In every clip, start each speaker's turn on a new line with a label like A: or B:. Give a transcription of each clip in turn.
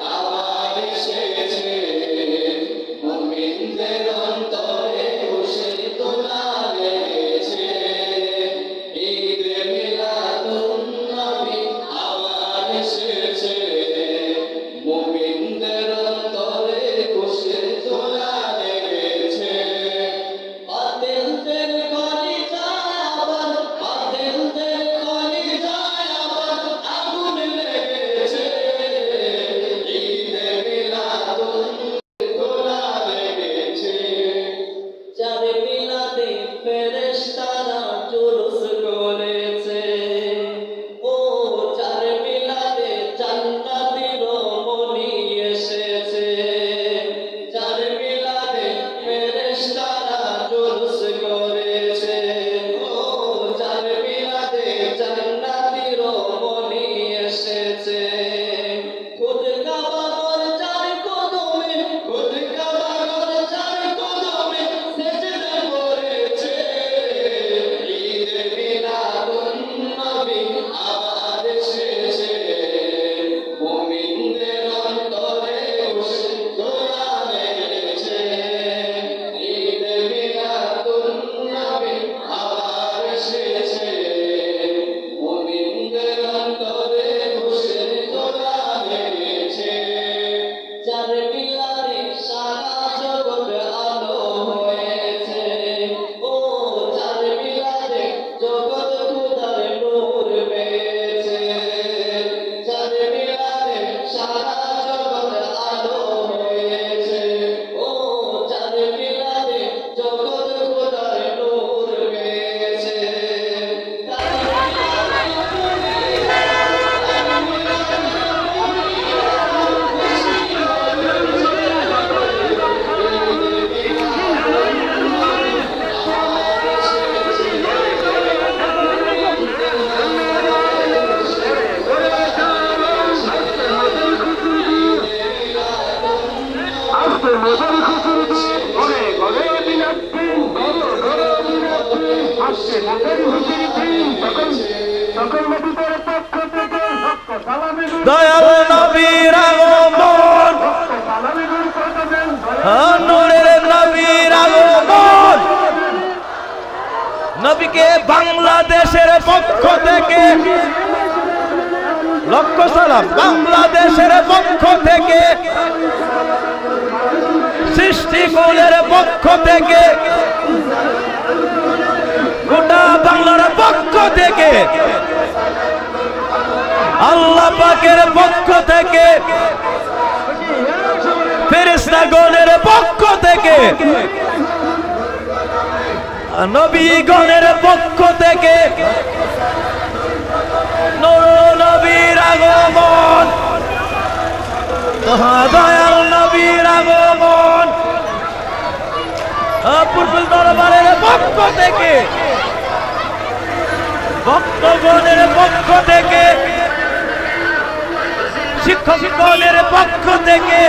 A: দয়াল লক্ষ সালাম। বাংলাদেশের পক্ষ থেকে সৃষ্টিকুলের পক্ষ থেকে, গোটা বাংলার পক্ষ থেকে, আল্লাহ পাকের পক্ষ থেকে ফেরেস্তাগণের পক্ষ থেকে নবীগণের পক্ষ থেকে নবীর আগমন। দয়াল নবীর আগমন। পূর্বল দরবারের পক্ষ থেকে ভক্তগণের পক্ষ থেকে শিক্ষকগণের পক্ষ থেকে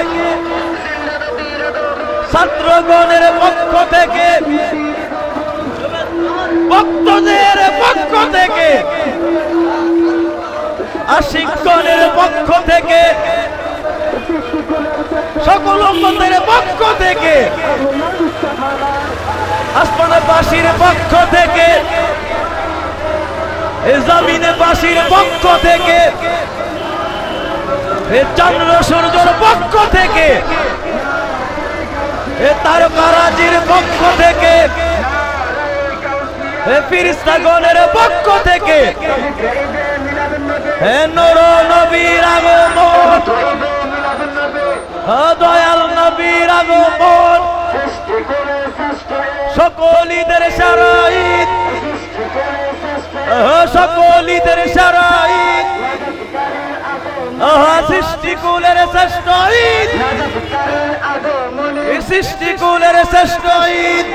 A: ছাত্রগণের পক্ষ থেকে আশিকগণের পক্ষ থেকে, সকল উম্মতের পক্ষ থেকে, আসমানবাসীর পক্ষ থেকে জমিনবাসীর পক্ষ থেকে চন্দ্র সূর্যর পক্ষ থেকে, এ তার কারাজির পক্ষ থেকে ফিরিস্তাগণের পক্ষ থেকে নর নবীর আগমন। দয়াল নবীর আগমন। সকল ঈদের সারা ঈদ সকল ঈদের সারা ঈদ সৃষ্টিকুলের শ্রেষ্ঠ ঈদ। সৃষ্টিকুলের শ্রেষ্ঠ ঈদ।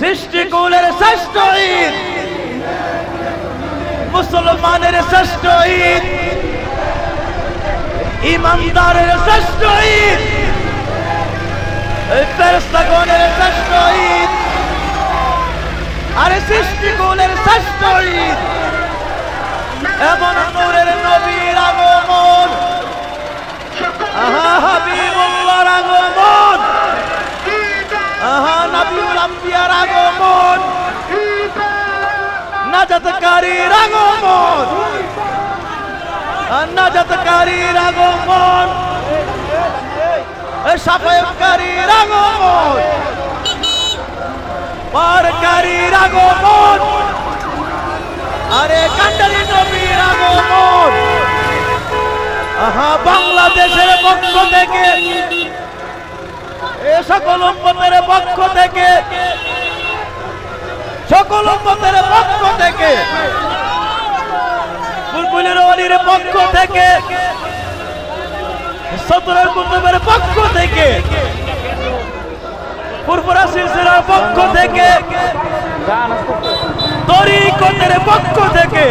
A: সৃষ্টিকুলের শ্রেষ্ঠ ঈদ। মুসলমানের শ্রেষ্ঠ ঈদ। ইমানদারের শ্রেষ্ঠ ঈদ। ফেরস্তাগণের শ্রেষ্ঠ ঈদ। আরে সৃষ্টিকুলের শ্রেষ্ঠ ঈদ। এমন
B: নূরের নবীর আগমন। আহা, হাবিবুল্লাহর আগমন। আহা, নবীর আম্বিয়ার আগমন। সাফায়কারীর আগমন পারকারীর আগমন আরে কান্ডারি নবীর আগমন আহা, বাংলাদেশের পক্ষ থেকে, এ সকল পক্ষ থেকে সকল উম্মতের পক্ষ থেকে, বুলবুলের অলির পক্ষ থেকে, সতরের কুতুবের পক্ষ থেকে, ফুরফুরা সিলসিলার পক্ষ থেকে, তরিকতের পক্ষ থেকে,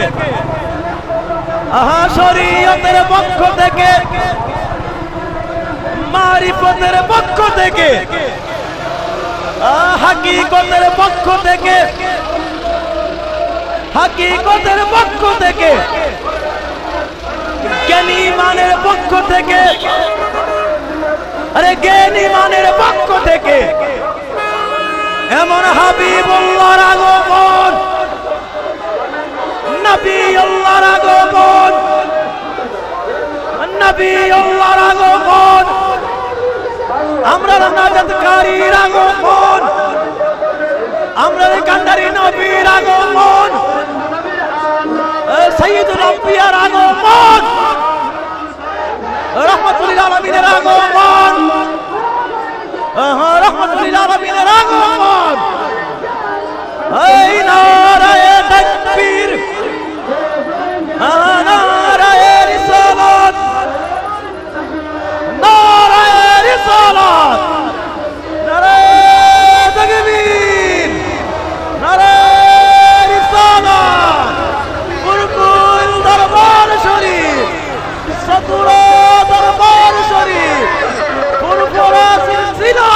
B: আহা শরীয়তের পক্ষ থেকে, মারিফতের পক্ষ থেকে হাকিকতের পক্ষ থেকে, হাকিকতের পক্ষ থেকে জ্ঞানী মানের পক্ষ থেকে, আরে জ্ঞানী মানের পক্ষ থেকে, এমন হাবিবুল্লাহর আগমন নবী আল্লাহর আগমন নবী আল্লাহর আগমন আমরা নাজাতকারীর আগমন। আমরা কান্ডারি নবীর আগমন। সৈয়দুল আম্বিয়ার আগমন। রহমতুল্লাহ আলমিনের আগমন। রহমতুল্লাহ আলমিনের আগমন। এই নারায় তাকবীর। নারায় রিসালাত। নারায় রিসালাত। সতুরা দরবার শরীফ। ফুরফুরা সিলসিলা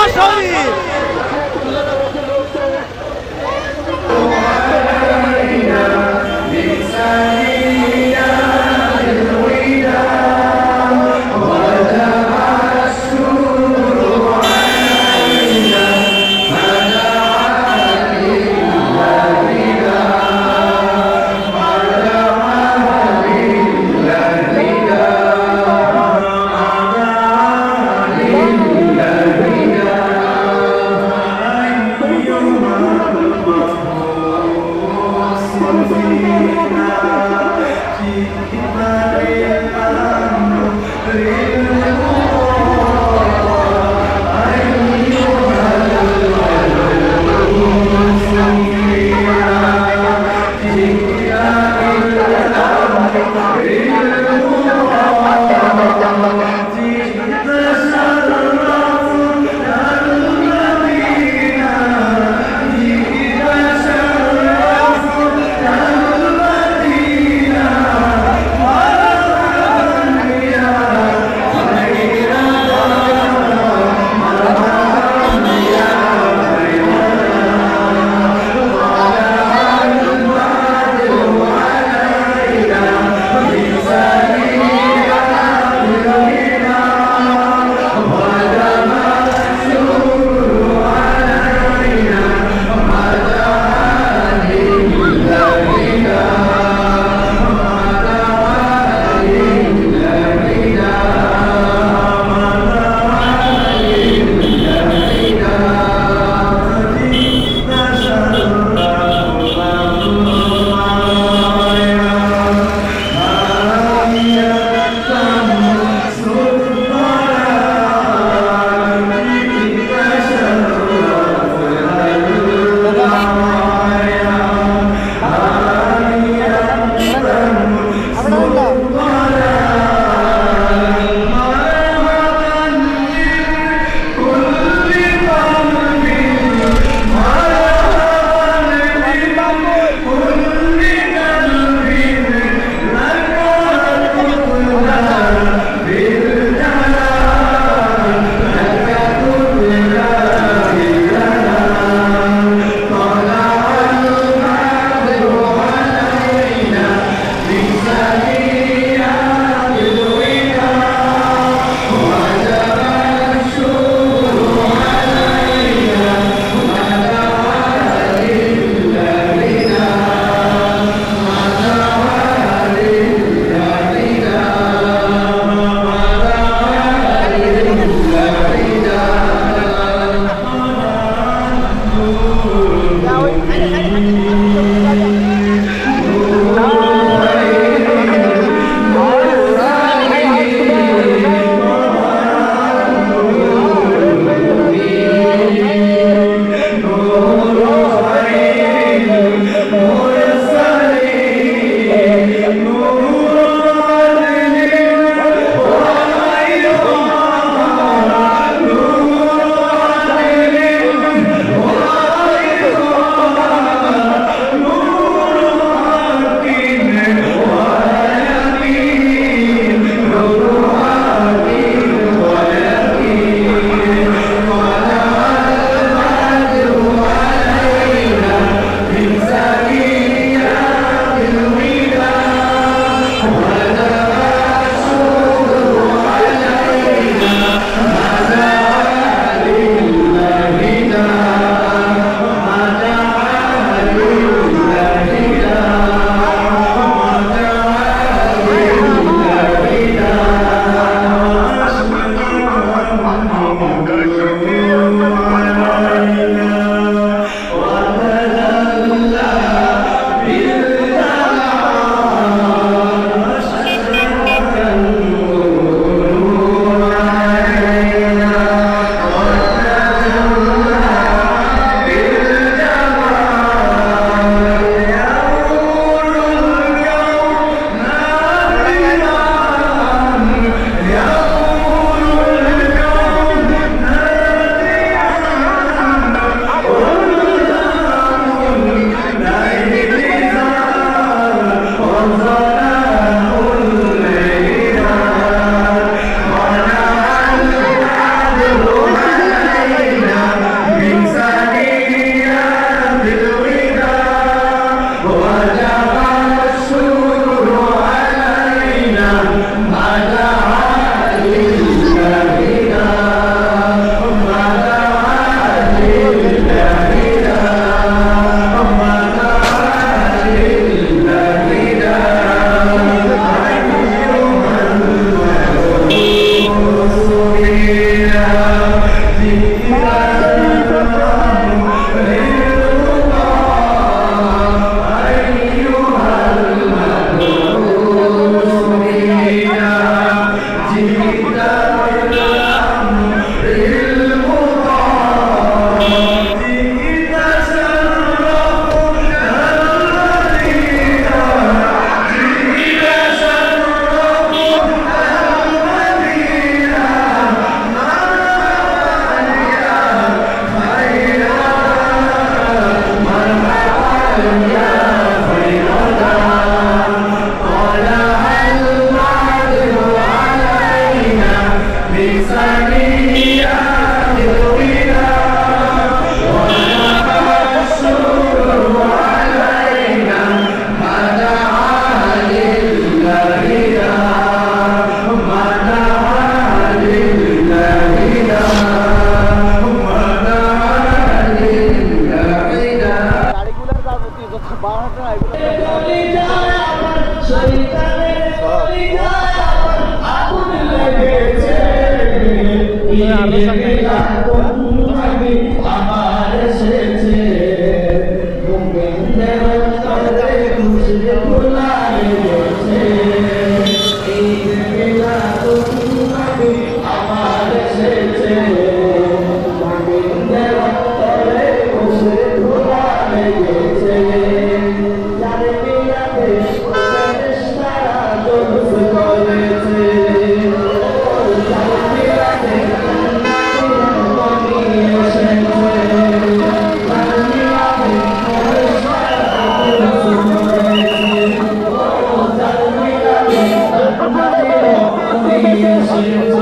A: Deus.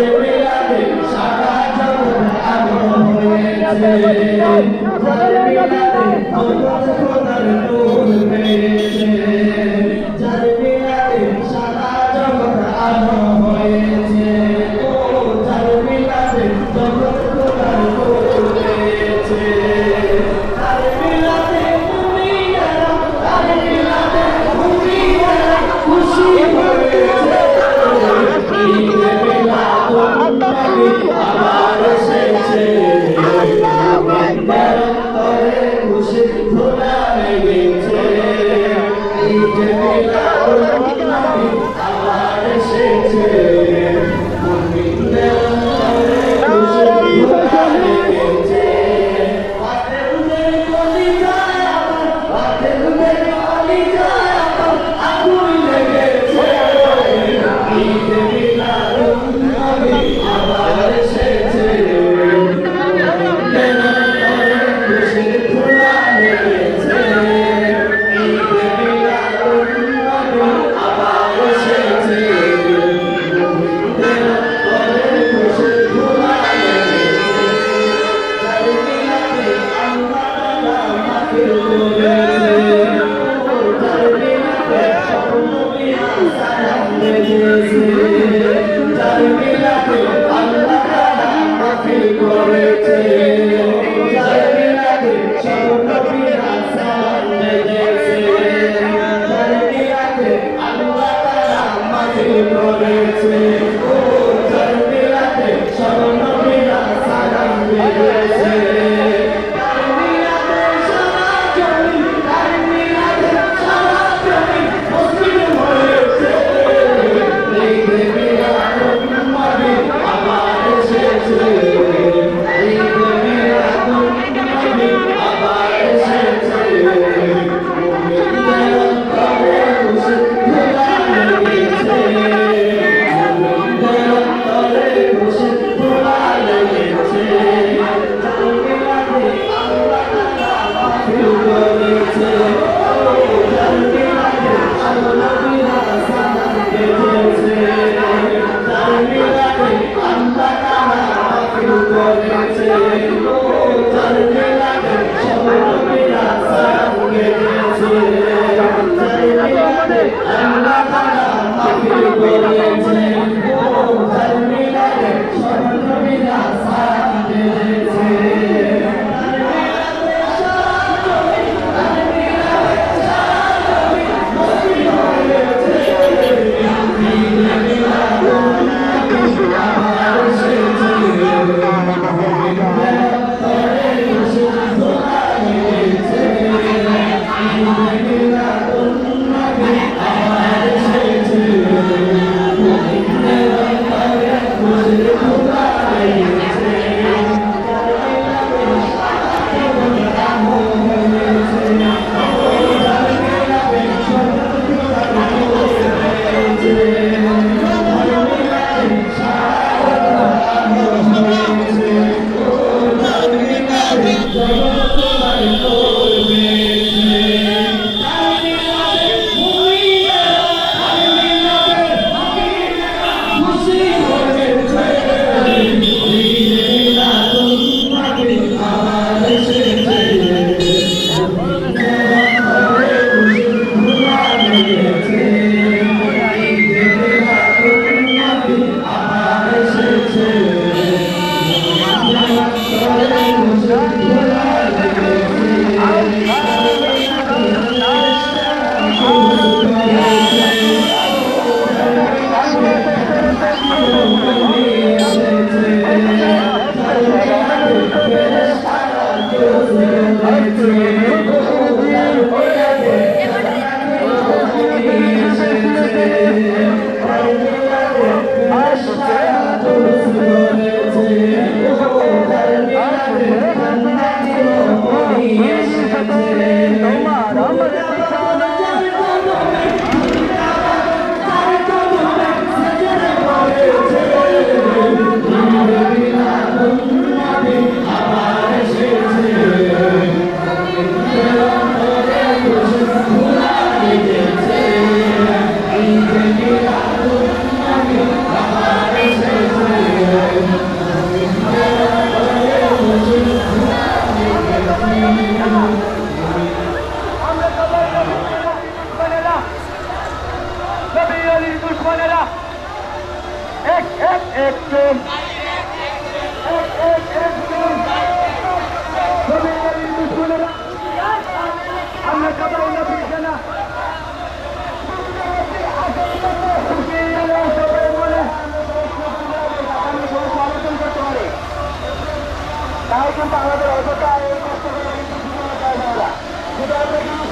A: Hallelujah.
C: তাই কিন্তু আমাদের অযথা এই কষ্ট করে কিন্তু জীবনে যায় না যদি আমরা কিন্তু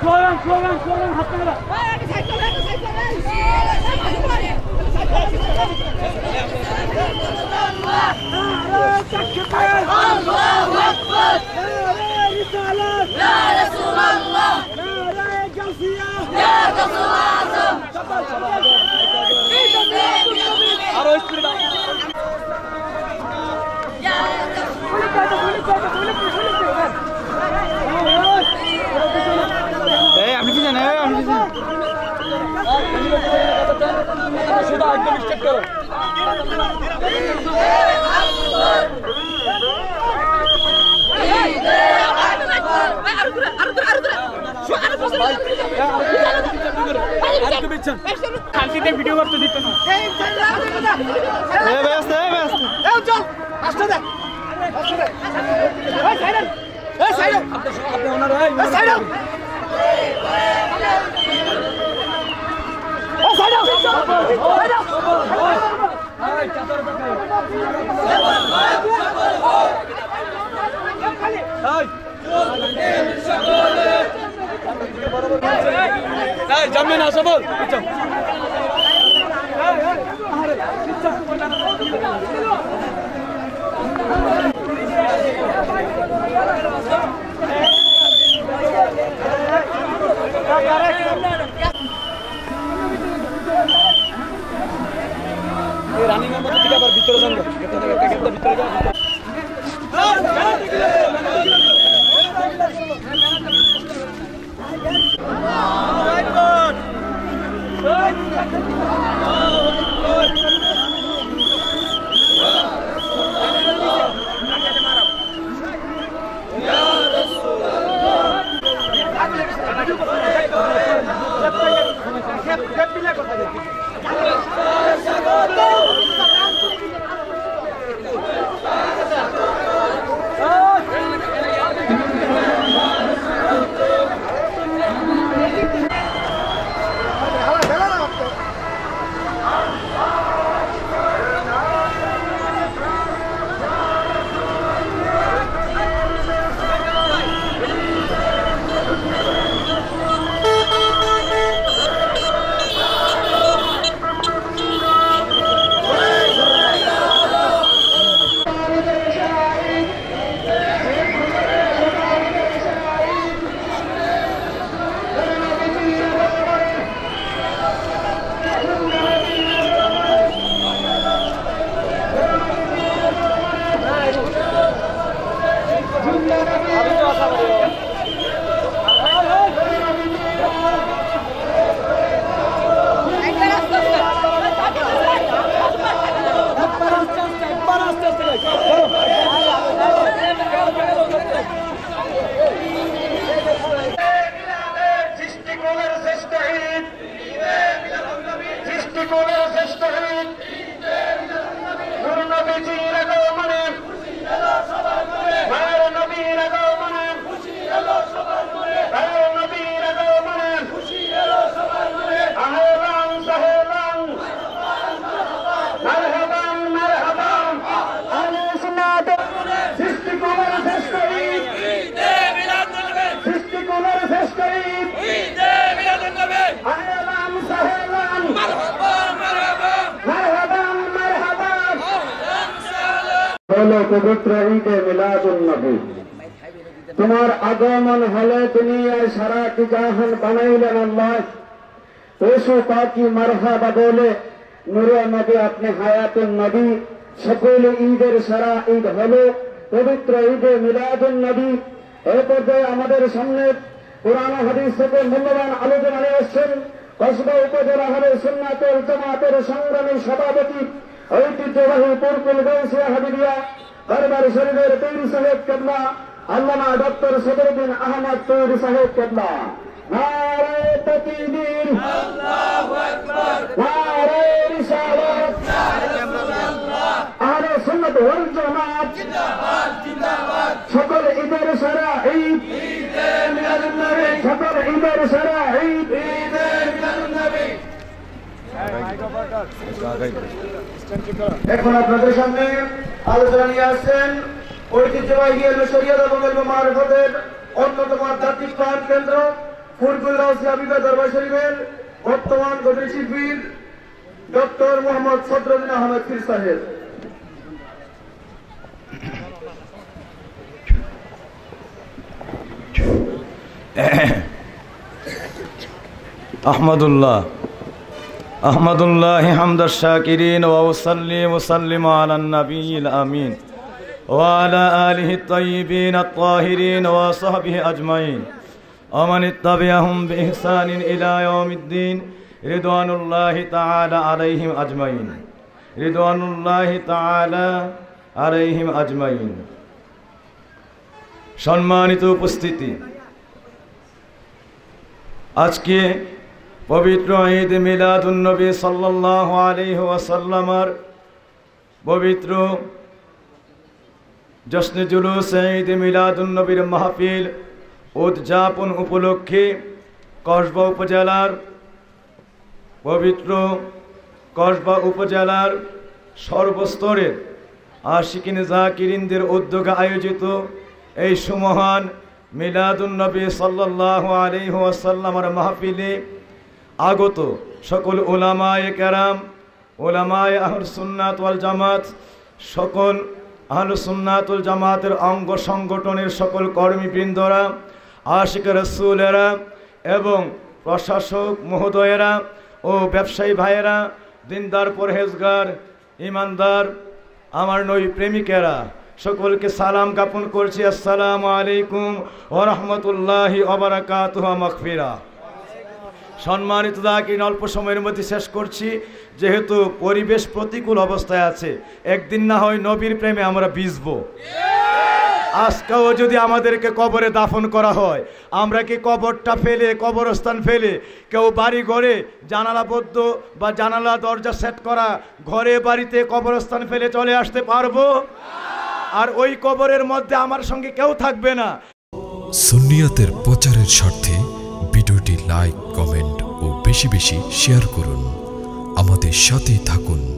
C: سلوران سلوران سلوران حطينا الله اكبر لا رسالات
D: لا رسول الله.
A: لا لا يا جوفيه يا رسول الله শুধু একদম স্টেপ করো শান্তিতে ভিডিও করতে দিত না ব্যস্ত এই ব্যস্ত আপনি ওনার এই এই জামিন আছে বল রানিং এর মধ্যে থেকে আবার ভিতরে
C: হলো পবিত্র ঈদে মিলাদুন নবী। তোমার আগমন হলে দুনিয়ায় সারা কি জাহান বানাইলেন আল্লাহ। পশু পাখি মারহাবা বলে, নূরে নবী আপনি হায়াতুন নবী, সকল ঈদের সারা ঈদ হল পবিত্র ঈদে মিলাদুল নবী। এ পর্যায়ে আমাদের সামনে পুরানো হাদিস থেকে মূল্যবান আলোচনা নিয়ে এসছেন। কসবা উপজেলা হলে সুন্নাতের জামাতের সংগ্রামী সভাপতি ঐতিহ্যবাহী পুরকুল গৌসিয়া হাবিবিয়া দরবার শরীফের তৈরি সাহেব কেবলা আল্লামা ডক্টর সদরুদ্দিন আহমদ তৈরি সাহেব কেবলা। নারায় তকিবীর নারায় রিসালাত আহলে সুন্নাত ওয়াল জামাত। সকল এখন আপনাদের সামনে আলোচনা নিয়ে আসছেন ঐতিহ্যবাহী শরিয়ত এবং মারফতের অন্যতম আধ্যাত্মিক প্রাণ কেন্দ্র ফুরকুল রাউসিয়া দরবার শরীফের বর্তমান গতির শিল্পীর ডক্টর মোহাম্মদ সদরুদ্দিন আহমেদ ফির সাহেব।
B: আহমদুল্লাহ আহমদুল্লাহ হামদ শাকিরিন ওয়াসাল্লি ওসাল্লিম আলা নবীল আমিন وعلى آله الطيبين الطاهرين وصحبه أجمعين ومن اتبعهم بإحسان إلى يوم الدين رضوان الله تعالى عليهم أجمعين رضوان الله تعالى عليهم أجمعين সম্মানিত উপস্থিতি আজকে পবিত্র ঈদ মিলাদুন্নবী সাল্লাহ আলহ ওয়াসাল্লামার পবিত্র জশ্নে জুলুস ঈদ মিলাদুন্নবীর মাহফিল উদযাপন উপলক্ষে কসবা উপজেলার পবিত্র কসবা উপজেলার সর্বস্তরের আশিকিন জাকিরিনদের উদ্যোগে আয়োজিত এই সুমহান মিলাদুন্নবী সাল্লাহ আলহ আসাল্লামার মাহফিলে আগত সকল ওলামায় কেরাম, ওলামায় আহল সুন্নাত ওয়াল জামাত, সকল আহল সুন্নাতুল জামাতের অঙ্গ সংগঠনের সকল কর্মীবৃন্দরা, আশিক রসুলেরা এবং প্রশাসক মহোদয়েরা ও ব্যবসায়ী ভাইয়েরা, দিনদার পরহেজগার, ইমানদার, আমার নই প্রেমিকেরা, সকলকে সালাম জ্ঞাপন করছি। আসসালামু আলাইকুম ও রহমতুল্লাহি অবরাকাত মকফিরা সম্মানিত দাকিন অল্প সময়ের মধ্যে শেষ করছি। যেহেতু পরিবেশ প্রতিকূল অবস্থায় আছে, একদিন না হয় নবীর প্রেমে আমরা বিজব আজকেও যদি আমাদেরকে কবরে দাফন করা হয়, আমরা কি কবরটা ফেলে, কবরস্থান ফেলে, কেউ বাড়ি ঘরে জানালাবদ্ধ বা জানালা দরজা সেট করা, ঘরে বাড়িতে কবরস্থান ফেলে চলে আসতে পারব? আর ওই কবরের মধ্যে আমার সঙ্গে কেউ থাকবে না।
E: সুন্নিয়াতের প্রচারের স্বার্থে ভিডিওটি লাইক, কমেন্ট বেশি বেশি শেয়ার করুন। আমাদের সাথে থাকুন।